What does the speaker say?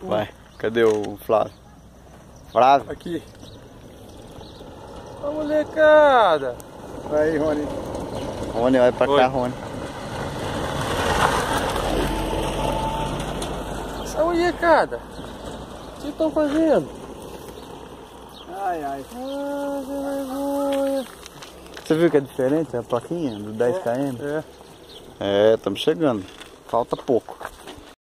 Vai, cadê o Flávio? Flávio? Aqui. Ô molecada! Vai aí, Rony. Rony, vai pra Oi. cá, Rony. Essa molecada! O que estão fazendo? Ai, ai. Ah! Você viu que é diferente a plaquinha do 10 km? É. É, estamos chegando. Falta pouco.